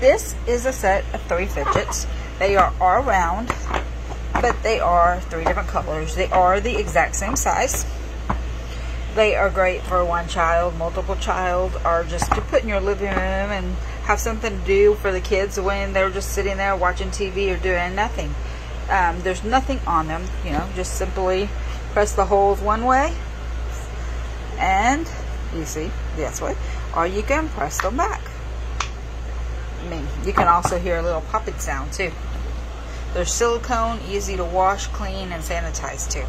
This is a set of three fidgets. They are all round, but they are three different colors. They are the exact same size. They are great for one child, multiple child, or just to put in your living room and have something to do for the kids when they're just sitting there watching TV or doing nothing. Um, there's nothing on them, you know, just simply press the holes one way and you see this way, or you can press them back. You can also hear a little popping sound too. They're silicone, easy to wash, clean, and sanitize too.